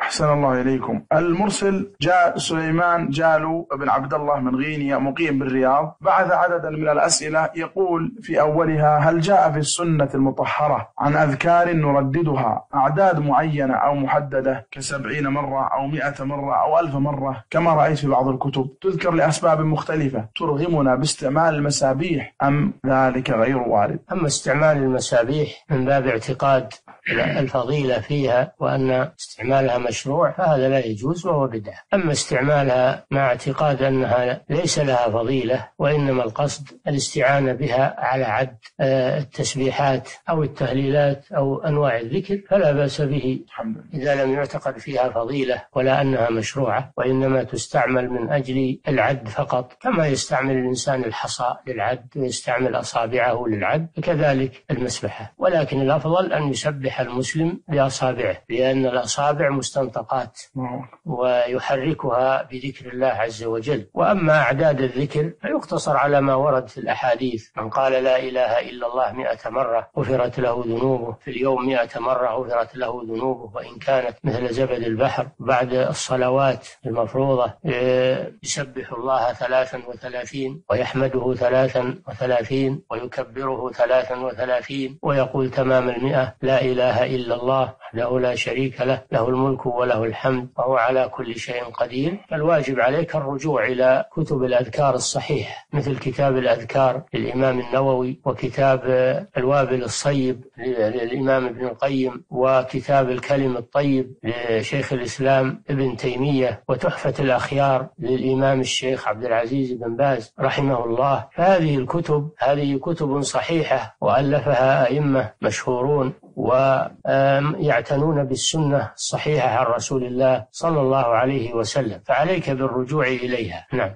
أحسن الله إليكم. المرسل جاء سليمان جالو بن عبد الله من غينيا مقيم بالرياض. بعث عددا من الأسئلة يقول في أولها هل جاء في السنة المطهرة عن أذكار نرددها أعداد معينة أو محددة كسبعين مرة أو مئة مرة أو ألف مرة؟ كما رأيت في بعض الكتب. تذكر لأسباب مختلفة. ترغمنا باستعمال المسابيح أم ذلك غير وارد؟ أما استعمال المسابيح من باب اعتقاد الفضيلة فيها وأن استعمالها مشروع فهذا لا يجوز وهو بدعة. أما استعمالها مع اعتقاد أنها ليس لها فضيلة وإنما القصد الاستعانة بها على عد آه، التسبيحات أو التهليلات أو أنواع الذكر فلا بأس به. إذا لم يعتقد فيها فضيلة ولا أنها مشروعة وإنما تستعمل من أجل العد فقط كما يستعمل الإنسان الحصى للعد ويستعمل أصابعه للعد كذلك المسبحة. ولكن الأفضل أن يسبح المسلم بأصابعه لأن الأصابع مستنطقات ويحركها بذكر الله عز وجل. وأما أعداد الذكر فيقتصر على ما ورد في الأحاديث. من قال لا إله إلا الله مئة مرة غفرت له ذنوبه في اليوم مئة مرة غفرت له ذنوبه وإن كانت مثل زبد البحر بعد الصلوات المفروضة آه، يسبح الله ثلاثا وثلاثين ويحمده ثلاثا وثلاثين ويكبره ثلاثا وثلاثين ويقول تمام المئة لا إله إلا الله وحده لا شريك له له الملك وله الحمد وهو على كل شيء قدير. فالواجب عليك الرجوع إلى كتب الأذكار الصحيحة مثل كتاب الأذكار للإمام النووي وكتاب الوابل الصيب للإمام ابن القيم وكتاب الكلم الطيب لشيخ الإسلام ابن تيمية وتحفة الأخيار للإمام الشيخ عبد العزيز بن باز رحمه الله. فهذه الكتب هذه كتب صحيحة وألفها أئمة مشهورون ويعتنون بالسنة الصحيحة عن رسول الله صلى الله عليه وسلم فعليك بالرجوع إليها. نعم.